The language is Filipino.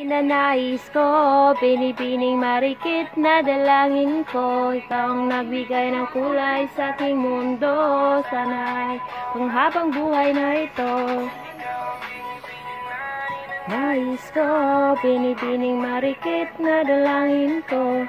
Inanais ko, pinipining marikit na dalangin ko. Ikaw ang nagbigay ng kulay sa aking mundo. Sana'y panghabang buhay na ito. Nais ko, pinipining marikit na dalangin ko